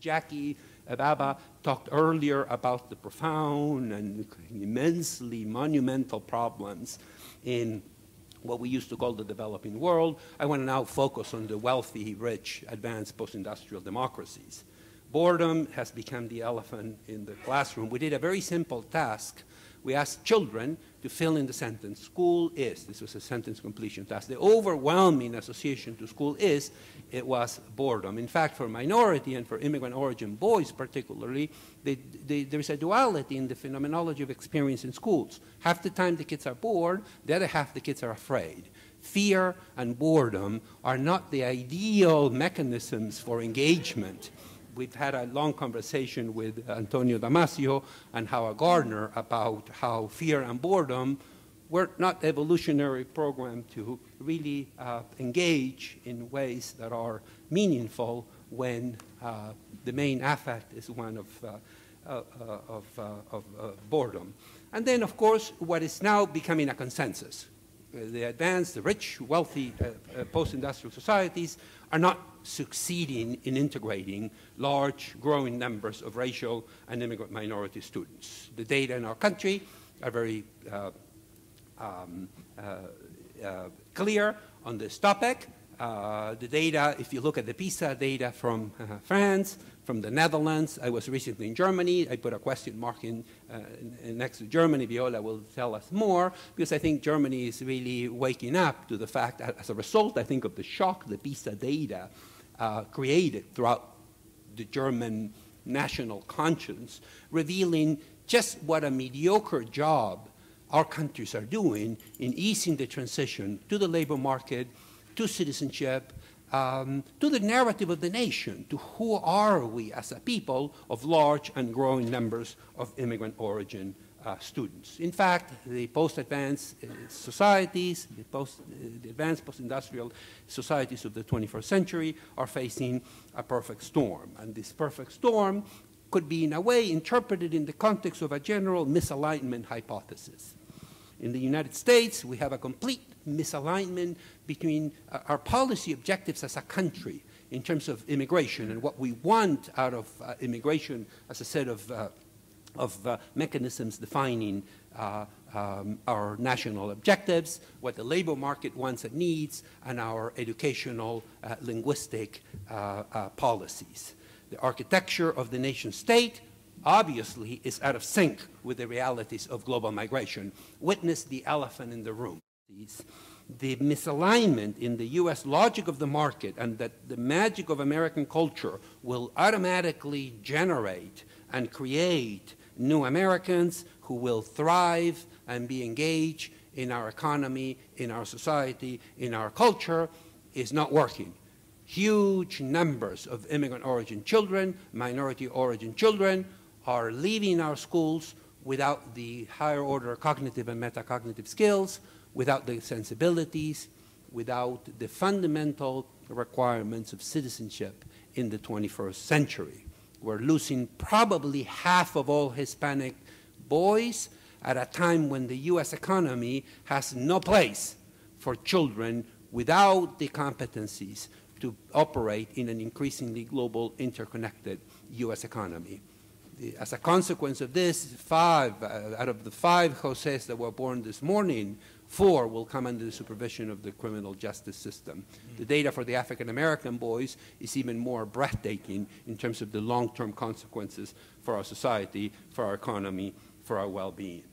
Jackie Bhabha talked earlier about the profound and immensely monumental problems in what we used to call the developing world. I want to now focus on the wealthy, rich, advanced post-industrial democracies. Boredom has become the elephant in the classroom. We did a very simple task. We asked children to fill in the sentence. School is. This was a sentence completion task. The overwhelming association to school is, it was boredom. In fact, for minority and for immigrant origin boys particularly, they, they, there's a duality in the phenomenology of experience in schools. Half the time the kids are bored, the other half the kids are afraid. Fear and boredom are not the ideal mechanisms for engagement we've had a long conversation with Antonio Damasio and Howard Gardner about how fear and boredom were not evolutionary programmed to really uh, engage in ways that are meaningful when uh, the main affect is one of, uh, uh of, uh, of uh, boredom. And then, of course, what is now becoming a consensus. The advanced, the rich, wealthy post-industrial societies are not succeeding in integrating large, growing numbers of racial and immigrant minority students. The data in our country are very uh, um, uh, uh, clear on this topic. Uh, the data, if you look at the PISA data from uh, France, from the Netherlands, I was recently in Germany. I put a question mark in, uh, in, next to Germany. Viola will tell us more because I think Germany is really waking up to the fact as a result, I think, of the shock the PISA data uh, created throughout the German national conscience, revealing just what a mediocre job our countries are doing in easing the transition to the labor market, to citizenship, um, to the narrative of the nation, to who are we as a people of large and growing numbers of immigrant origin uh, students. In fact, the post-advanced uh, societies, the, post, uh, the advanced post-industrial societies of the 21st century are facing a perfect storm. And this perfect storm could be, in a way, interpreted in the context of a general misalignment hypothesis. In the United States, we have a complete misalignment between uh, our policy objectives as a country in terms of immigration and what we want out of uh, immigration as a set of uh, of uh, mechanisms defining uh, um, our national objectives, what the labor market wants and needs, and our educational uh, linguistic policies. The architecture of the nation state obviously is out of sync with the realities of global migration. Witness the elephant in the room. The misalignment in the US logic of the market and that the magic of American culture will automatically generate and create new Americans who will thrive and be engaged in our economy, in our society, in our culture, is not working. Huge numbers of immigrant origin children, minority origin children, are leaving our schools without the higher order cognitive and metacognitive skills, without the sensibilities, without the fundamental requirements of citizenship in the 21st century. We're losing probably half of all Hispanic boys at a time when the U.S. economy has no place for children without the competencies to operate in an increasingly global, interconnected U.S. economy. As a consequence of this, five uh, out of the five Joses that were born this morning Four will come under the supervision of the criminal justice system. The data for the African American boys is even more breathtaking in terms of the long term consequences for our society, for our economy, for our well being.